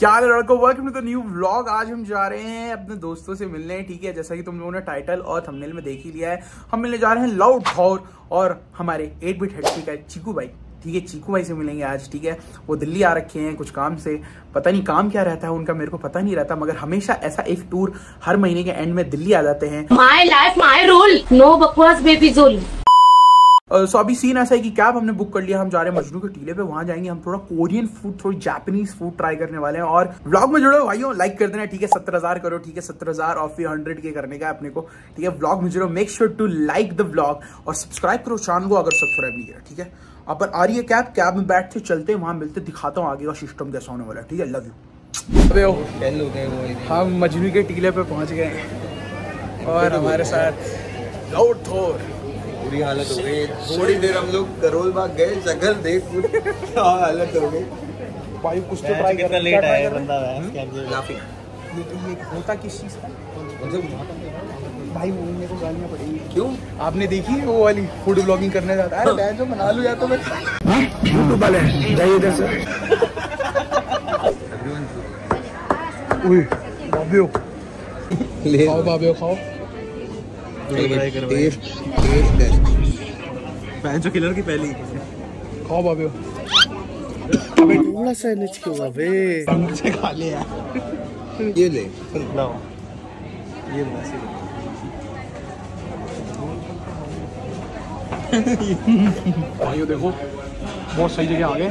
क्या है लड़कों? Welcome to the new vlog आज हम जा रहे हैं अपने दोस्तों से मिलने, ठीक है? जैसा कि तुम लोगों ने टाइटल और थंबनेल में देख ही लिया है। हम मिलने जा रहे हैं लाउड थॉर और हमारे एट बिट हेड का चीकू भाई, ठीक है? चीकू भाई से मिलेंगे आज, ठीक है? वो दिल्ली आ रखे हैं कुछ काम से। पता नहीं काम क्या रहता है उनका, मेरे को पता नहीं रहता, मगर हमेशा ऐसा एक टूर हर महीने के एंड में दिल्ली आ जाते हैं। My life my rule no बकवास बेबी जोल सो अभी सीन ऐसा है कि कैब हमने बुक कर लिया हम जा रहे हैं मजनू के टीले पे वहाँ जाएँगे हम थोड़ा कोरियन फ़ूड थोड़ी जापानीज फ़ूड ट्राई करने वाले हैं। और व्लॉग में जुड़ो भाइयों लाइक कर देना ठीक है सत्तर हज़ार करो ठीक है सत्तर हज़ार ऑफ़ हंड्रेड के करने का अपने को। ठीक है व्लॉग में जुड़ो make sure to like the vlog और सब्सक्राइब करो चैनल को अगर सब्सक्राइब नहीं किया ठीक है? अब आ रही है कैब कैब में बैठते चलते वहाँ मिलते दिखाता हूँ आगे का सिस्टम कैसा होने वाला है ठीक है? लव यू हम मजनू के टीले पे पहुँच गए और हमारे साथ लाउड थोर। बुरी हालत हो गई। थोड़ी देर हम लोग करोल बाग गए शक्ल देख क्या हालत हो गई। भाई कुछ तो ट्राई कर लेट आया बंदा लाफिंग ये तो ये होता किस चीज़ का? भाई वो मेरे को गालियाँ पड़ेगी क्यों? आपने देखी वो वाली फ़ूड ब्लॉगिंग करने जाता है? अरे मैं जो बना लूँ या तो मैं यूट्यूब वाले हैं जाइए इधर से ओए बाबियो ले खाओ बाबियो खाओ टेस्ट टेस्ट जो किलर की पहली। खाओ बाबियो अबे क्यों मुझे खा ले यार ये ले लाओ। ये बस भाइयों देखो। बहुत सही जगह आ गए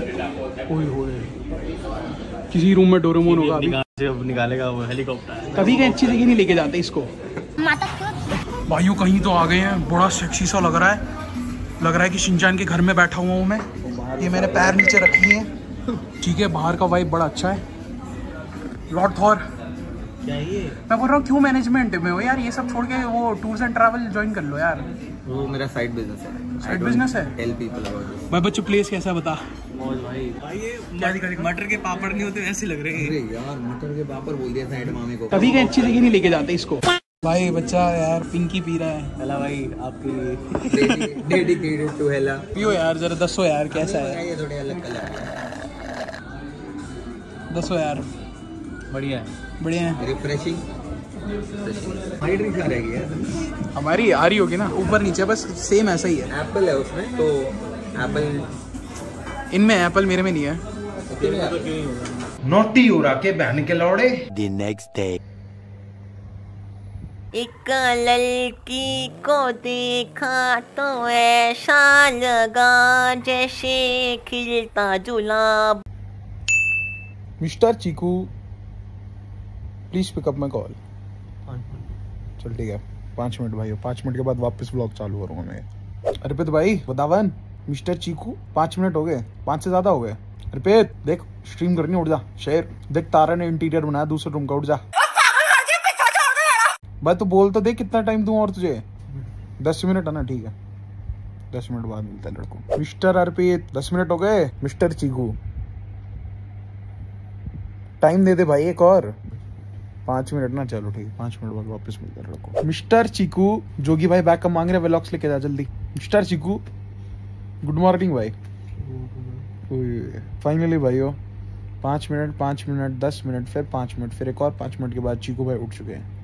ओए होए। किसी रूम में डोरेमोन होगा अभी। से अब निकालेगा वो हेलीकॉप्टर कभी कहीं अच्छी जगह नहीं लेके जाते इसको। भाइयों कहीं तो आ गए हैं। बड़ा सेक्सी सा लग रहा है। लग रहा है कि शिनचान के घर में बैठा हुआ हूँ मैं। ये मैंने पैर नीचे रखी है। ठीक है बाहर का वाइब बड़ा अच्छा है। लॉर्ड थॉर क्या मैं बोल रहा हूँ क्यों मैनेजमेंट में हो यार? ये सब छोड़ के वो टूर्स एंड ट्रैवल ज्वाइन कर लो यार। वो मेरा साइड बिज़नेस है। Side business है? टेल पीपल अबाउट भाई बच्चों प्लेस कैसा बता? मौज भाई। भाई ये मटर के पापड़ नहीं होते ऐसे लग रहे हैं। अरे यार मटर के पापड़ बोल दिया साइड मामे को। कभी कहीं अच्छी जगह नहीं लेके जाते इसको। भाई बच्चा यार पिंकी पी रहा है। हेला भाई आपकी डेडिकेटेड टू हेला पियो यार जरा दसो यार कैसा है? ये थोड़े अलग कलर। दसो यार। बढ़िया है। बढ़िया है। है रिफ्रेशिंग हाई ड्रिंक आ रहेगी यार हमारी आ रही होगी ना ऊपर नीचे बस सेम ऐसा ही है। एप्पल है उसमें तो एप्पल इनमें एप्पल मेरे में नहीं है। नोटी उड़ा के बहन के लौड़े। एक लड़की को देखा तो ऐसा लगा जैसे खिलता जुलाब। Mister Cheeku please pick up my call चल ठीक है। पाँच मिनट भाई पाँच मिनट के बाद वापस व्लॉग चालू करूँगा मैं। अर्पित भाई बतावन मिस्टर चीकू पाँच मिनट हो गए। पाँच से ज़्यादा हो गए। अर्पित देख स्ट्रीम करनी उठ जा। शेर देख तारा ने इंटीरियर बनाया दूसरे रूम का उठ जा। भाई तो बोल तो दे कितना टाइम दूँ और तुझे? दस मिनट है ना, ठीक है। दस मिनट बाद मिलता है लड़को मिस्टर अर्पित, दस मिनट हो गए। मिस्टर चीकू टाइम दे दे भाई एक और। पाँच मिनट ना, चलो ठीक है। पाँच मिनट बाद वापस मिलते हैं लड़को मिस्टर चीकू जोगी भाई बैकअप मांग रहे वेलॉक्स लेके जा जल्दी। मिस्टर चीकू गुड मॉर्निंग भाई। फाइनली भाई हो। पाँच मिनट पाँच मिनट दस मिनट फिर पाँच मिनट फिर एक और पाँच मिनट के बाद चीकू भाई उठ चुके हैं।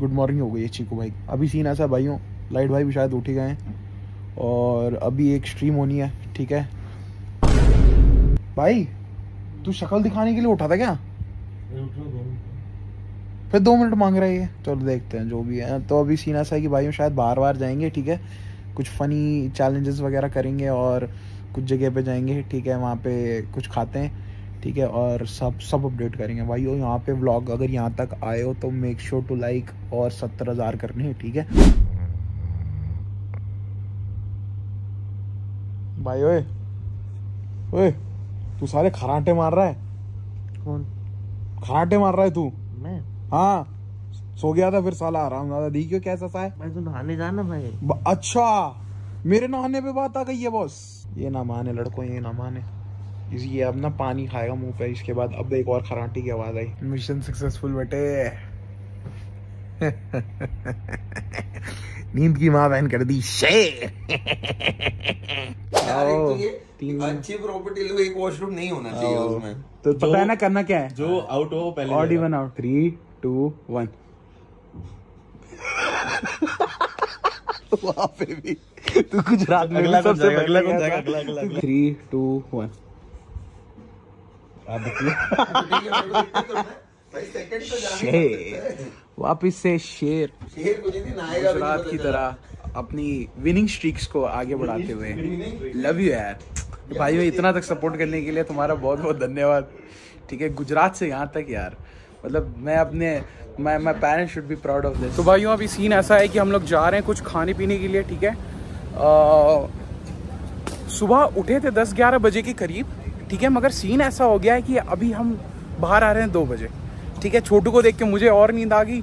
गुड मॉर्निंग हो गई है चीकू भाई। अभी सीन ऐसा भाइयों लाइट भाई भी शायद उठ ही गए हैं। और अभी एक स्ट्रीम होनी है ठीक है? भाई तू शक्ल दिखाने के लिए उठा था क्या? फिर दो मिनट मांग रहा है ये। चलो देखते हैं जो भी है। तो अभी सीन ऐसा है कि भाई शायद बार बार जाएँगे ठीक है? कुछ फनी चैलेंजेस वगैरह करेंगे और कुछ जगह पे जाएँगे ठीक है? वहाँ पे कुछ खाते हैं। ठीक है और सब सब अपडेट करेंगे। भाई हो यहाँ पे व्लॉग अगर यहाँ तक आए हो तो मेक श्योर टू लाइक और सत्तर हज़ार करने हैं ठीक है? भाई ओए ओए तू सारे खराटे मार रहा है। कौन? खराटे मार रहा है तू। मैं? हाँ सो गया था फिर साला आराम ज़्यादा। दी क्यों कैसा सा है? भाई तू नहाने जाना भाई। अच्छा मेरे नहाने पे बात आ गई है बॉस ये ना माने लड़कों ये ना माने। ये अब ना पानी खाएगा मुँह पे इसके बाद अब एक और खराटी की आवाज़ आई। मिशन सक्सेसफुल बेटे। नींद की माँ बहन कर दी शेर तो तीन- अच्छी प्रॉपर्टी लो एक वॉशरूम नहीं होना चाहिए उसमें। तो पता है ना करना क्या है? जो आउट हो पहले odd even out three two one वहाँ पे भी। तू गुजरात में अगला भी कौन सबसे अगला कौन जाएगा अगला अगला अगला। थ्री टू वन आप सेकंड तो शेर। वापिस से शेर। शेर कुछ नहीं गुजरात की तरह अपनी विनिंग स्ट्रीक्स को आगे बढ़ाते हुए। लव यू यार। भाइयों इतना तक सपोर्ट करने के लिए तुम्हारा बहुत बहुत धन्यवाद। ठीक है गुजरात से यहाँ तक यार। मतलब मैं अपने मैं मैं parents should be proud of this तो भाइयों अभी सीन ऐसा है कि हम लोग जा रहे हैं कुछ खाने पीने के लिए ठीक है? सुबह उठे थे दस ग्यारह बजे के करीब। ठीक है मगर सीन ऐसा हो गया है कि अभी हम बाहर आ रहे हैं दो बजे। ठीक है छोटू को देख के मुझे और नींद आ गई।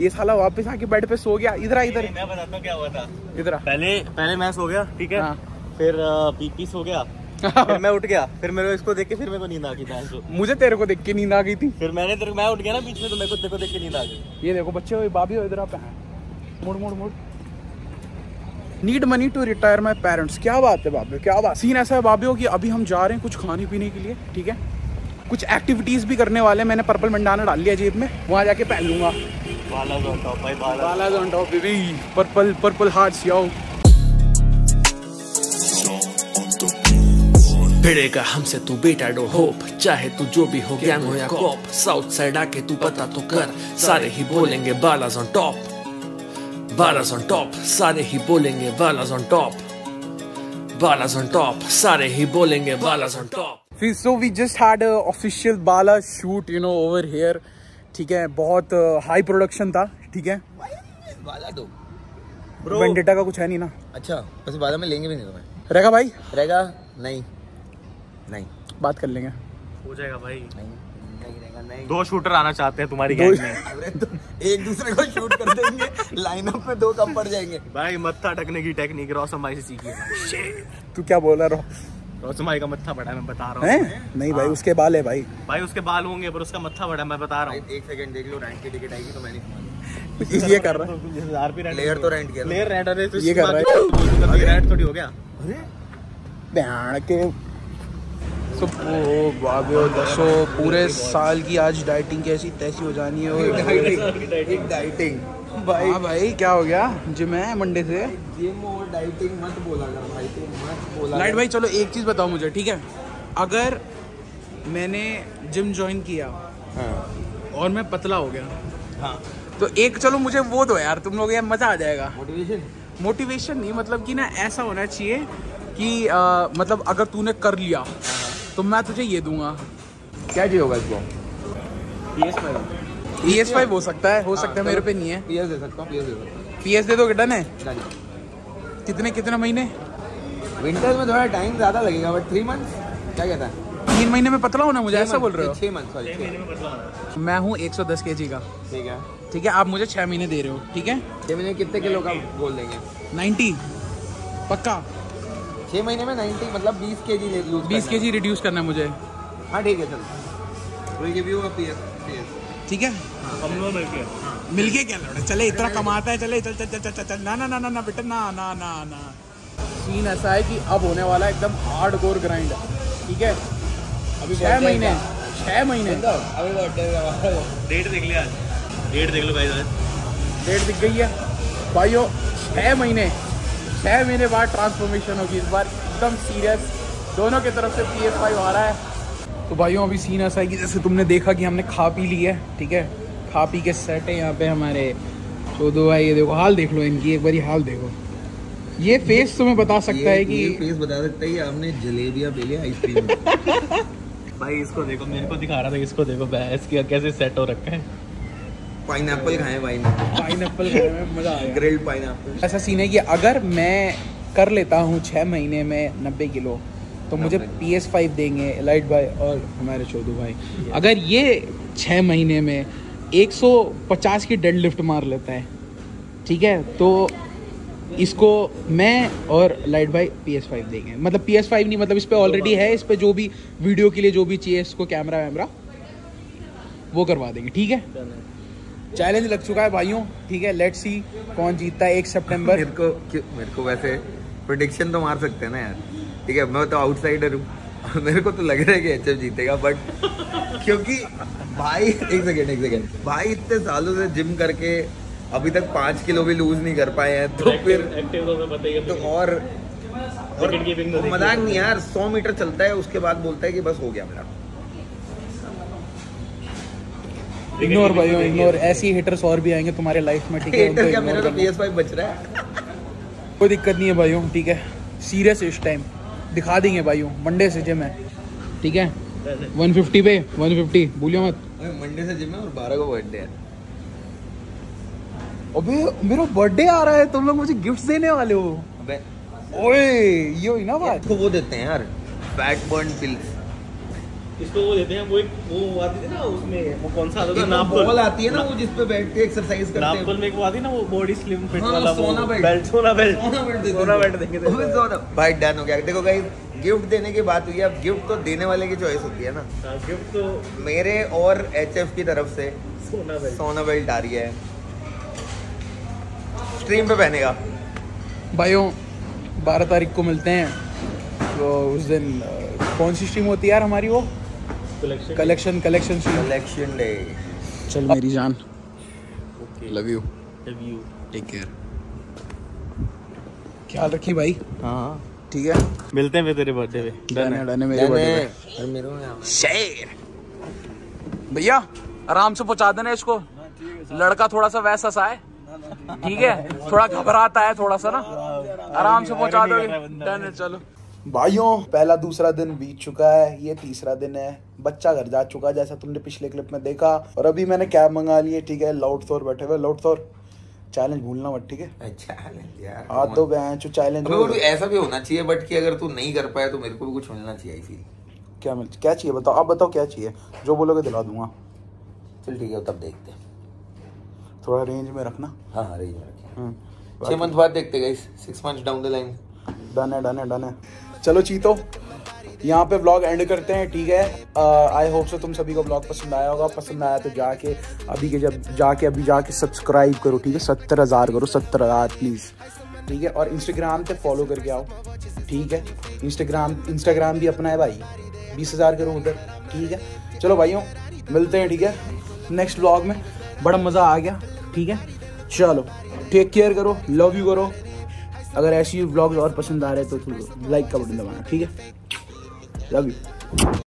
ये साला वापस आके बेड पे सो गया। इधर इधर। मैं बताता हूँ क्या हुआ था। इधर पहले पहले मैं सो गया ठीक है? हाँ। फिर पीपी सो गया। फिर मैं उठ गया। फिर मेरे इसको देख के फिर मेरे को नींद आ गई था मुझे तेरे को देख के नींद आ गई थी। फिर मैंने तेरे मैं उठ गया ना बीच में तो मेरे को तेरे को देख के नींद आ गई। ये देखो बच्चे हो बाबी हो इधर आप मुड़ मुड़ मुड़। Need money to retire my parents. क्या बात है बाबी क्या बात। सीन ऐसा है बाबियों कि अभी हम जा रहे हैं कुछ खाने पीने के लिए ठीक है? कुछ एक्टिविटीज़ भी करने वाले हैं। मैंने पर्पल मंडाना डाल लिया जेब में वहाँ जाके पहन लूँगा। बाला जो टॉप भाई baller ballers on top baby purple purple hearts yo भिड़ेगा हमसे तू बेटा डो होप। चाहे तू जो भी हो गैंग हो या कॉप साउथ साइड आके तू पता तो कर। सारे ही बोलेंगे ballers on top ballers on top सारे ही बोलेंगे ballers on top ballers on top सारे ही बोलेंगे ballers on top so we just had a official baller shoot you know over here. ठीक है बहुत हाई प्रोडक्शन था ठीक है? बाला दो। वेंडेटा का कुछ है नहीं ना? अच्छा बस बाला में लेंगे भी नहीं तुम्हें रहेगा भाई? रहेगा? नहीं। नहीं। बात कर लेंगे। हो जाएगा भाई। नहीं। नहीं दो शूटर आना चाहते हैं तुम्हारी गैंग में। अरे तो एक दूसरे को शूट कर देंगे। लाइनअप में दो कम पड़ जाएँगे? भाई मत्था टकने की टेक्निक रौसम भाई से सीखी तू क्या बोल रहा रौसम भाई का मत्था बड़ा है मैं बता रहा हूँ नहीं भाई उसके बाल है भाई। भाई उसके बाल होंगे पर उसका मत्था बड़ा है मैं बता रहा हूँ। एक सेकंड देख लो रेंट की टिकट आएगी तो मैंने ये कर रहा है। लेयर तो रेंट किया लेयर रेंट अरे तो ये कर रहा है। है रेंट थोड़ी हो गया। ध्यान के ओ बाबे दसो पूरे साल की आज डाइटिंग कैसी तैसी हो जानी है और डाइटिंग डाइटिंग भाई। हाँ भाई क्या हो गया? जिम है मंडे से? जिम और डाइटिंग मत बोला कर भाई तू मत बोला लाइट भाई चलो एक चीज़ बताओ मुझे ठीक है? अगर मैंने जिम ज्वाइन किया हाँ। और मैं पतला हो गया हाँ। तो एक चलो मुझे वो दो यार तुम लोग यार मज़ा आ जाएगा। मोटिवेशन मोटिवेशन नहीं मतलब कि ना ऐसा होना चाहिए कि अ, मतलब अगर तूने कर लिया तो मैं तुझे ये दूँगा। क्या चाहिए होगा इसको? ई एस फाइव हो सकता है हो सकता है मेरे पे नहीं है। पीएस दे सकता हूँ पीएस दे सकता हूँ। पी एस दे दो डन है? कितने कितने महीने? विंटर्स में थोड़ा टाइम ज़्यादा लगेगा बट थ्री मंथ्स क्या कहता है? तीन महीने में पतला होना मुझे ऐसा बोल रहे हो? छह मंथ सॉरी छह हो मैं हूँ 110 केजी का। ठीक है। ठीक है आप मुझे छह महीने दे रहे हो ठीक है? छह महीने कितने किलो का बोल देंगे? 90 पक्का? छह महीने में 90 मतलब 20 के जी लूज 20 केजी रिड्यूस करना है मुझे। हाँ ठीक है चल। ठीक है? हम लोग मिलके मिलके क्या लौटे चले इतना कमाता है चले चल चल चल चल चल। चल ना ना ना ना ना बेटा ना ना ना ना। सीन ऐसा है कि अब होने वाला है एकदम हार्ड कोर ग्राइंड ठीक है? अभी छह महीने। का। छह महीने। अभी डेट देख लिया डेट देख लो आज। डेट दिख गई है। भाइयों छह महीने। छह महीने बाद ट्रांसफॉर्मेशन होगी। इस बार एकदम सीरियस दोनों की तरफ़ से पी एस फाइव आ रहा है। तो भाइयों अभी सीन ऐसा है कि जैसे तुमने देखा कि हमने खा पी ली है ठीक है? खा पी के सेट है यहाँ पे हमारे तो दो भाई ये देखो हाल देख लो इनकी एक बारी हाल देखो। ये फेस तुम्हें बता सकता है कि ये फेस बता सकता है कि आपने जलेबियाँ पी लिया आइसक्रीम भाई इसको देखो मेरे को दिखा रहा था इसको देखो भैंस कैसे सेट हो रखा है। पाइनएप्पल खाए भाई पाइन एप्पल मज़ा आएगा ग्रिल्ड पाइनएप्पल ऐसा सीन है कि अगर मैं कर लेता हूँ छः महीने में नब्बे किलो तो मुझे पी एस फाइव देंगे लाइट भाई और हमारे चौधू भाई। अगर ये छः महीने में 150 की डेड लिफ्ट मार लेता है ठीक है? तो इसको मैं और लाइट भाई पी एस फाइव देंगे। मतलब पी एस फाइव नहीं मतलब इस पर ऑलरेडी है इस पर जो भी वीडियो के लिए जो भी चाहिए इसको कैमरा वैमरा वो करवा देंगे ठीक है। चैलेंज लग चुका है भाइयों। ठीक है लेट्स सी कौन जीतता है एक सितंबर मेरे को मेरे को वैसे प्रोडिक्शन तो मार सकते हैं ना यार। ठीक है मैं तो आउटसाइडर हूँ। मेरे को तो लग रहा है कि एचएफ जीतेगा बट क्योंकि भाई एक सेकेंड एक सेकेंड भाई इतने सालों से जिम करके अभी तक पाँच किलो भी लूज नहीं कर पाए हैं तो फिर एक्टिव तो तो और और तो मज़ाक नहीं यार सौ मीटर चलता है उसके बाद बोलता है कि बस हो गया मेरा। इग्नोर भाइयों इग्नोर ऐसी हिटर्स और भी आएँगे तुम्हारे लाइफ में ठीक है? हेटर क्या मेरा तो PS5 बच रहा है? कोई दिक्कत नहीं है भाइयों ठीक है? सीरियस इस टाइम दिखा देंगे भाइयों मंडे से जिम है ठीक है? 150 पे 150 भूलियो मत। मंडे से जिम है और बारह को बर्थडे है। अबे मेरा बर्थडे आ रहा है तुम लोग मुझे गिफ्ट देने वाले हो। अबे। ओए ये हुई ना बात? इसको वो देते हैं यार फैट बर्न पिल्स इसको वो देते हैं वो एक वो आती थी ना उसमें वो कौन सा आता था बॉल आती है ना वो जिस पे बैठ के एक्सरसाइज करते नापतोल हैं में एक वो आती है ना वो बॉडी स्लिम फिट हाँ, वाला सोना बेल्ट। बेल्ट सोना बेल्ट सोना बेल्ट देते सोना हैं। बेल्ट देंगे सोना भाई डन हो गया। देखो गाइस गिफ्ट देने की बात हुई है अब गिफ्ट तो देने वाले की चॉइस होती है ना। गिफ्ट तो मेरे और एचएफ की तरफ़ से सोना बेल्ट सोना बेल्ट आ रही है। स्ट्रीम पे पहनेगा भाइयों 12 तारीख को मिलते हैं। तो उस दिन कौन सी स्ट्रीम होती है यार हमारी वो? कलेक्शन कलेक्शन कलेक्शन डे चल मेरी जान। Love you review take care ख्याल रखी भाई। हाँ। ठीक है? मिलते हैं तेरे बर्थडे पे। डन है डन है मेरे बर्थडे पे। शेर। भैया आराम से पहुँचा देना इसको। लड़का थोड़ा सा वैसा सा है। ठीक है? थोड़ा घबराता है थोड़ा सा ना। आराम से पहुँचा दो डन है चलो। भाइयों पहला दूसरा दिन बीत चुका है ये तीसरा दिन है। बच्चा घर जा चुका जैसा तुमने पिछले क्लिप में देखा। और अभी मैंने कैब मंगा ली है ठीक है लाउड थोर बैठे हुए। लाउड थोर चैलेंज भूलना मत ठीक है? अच्छा यार हाँ तो चैलेंज ऐसा भी होना चाहिए बट कि अगर तू नहीं कर पाया तो मेरे को भी कुछ मिलना चाहिए फील क्या मिल क्या चाहिए बताओ? आप बताओ क्या चाहिए? जो बोलोगे दिला दूँगा। चल ठीक है तब देखते हैं। थोड़ा रेंज में रखना। हाँ हाँ रेंज में रखिए छह मंथ बाद देखते guys six months down the line done है डन है डन है। चलो चीतो। यहाँ पे व्लॉग एंड करते हैं, ठीक है? आई होप से तुम सभी को व्लॉग पसंद आया होगा, पसंद आया तो जाके अभी के जब, जाके अभी जाके सब्सक्राइब करो, ठीक है? सत्तर हज़ार करो, सत्तर हज़ार प्लीज़ ठीक है? और इंस्टाग्राम पे फॉलो करके आओ, ठीक है? इंस्टाग्राम इंस्टाग्राम भी अपना है भाई, बीस हज़ार करो उधर, ठीक है? चलो भाइयों, मिलते हैं, ठीक है? नेक्स्ट व्लॉग में, बड़ा मज़ा आ गया, ठीक है? चलो टेक केयर करो लव यू करो। अगर ऐसी व्लॉग्स और पसंद आ रहे तो लाइक का बटन दबाना, ठीक है? Love you